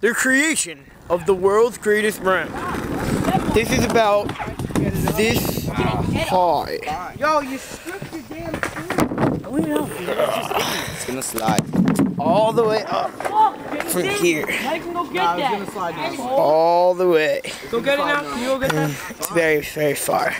the creation of the world's greatest brand. This is about this high. Yo, you stripped your damn suit. Leave it. It's gonna slide. All the way up from here. All the way. Go get it now. You go get that? It's very, very far.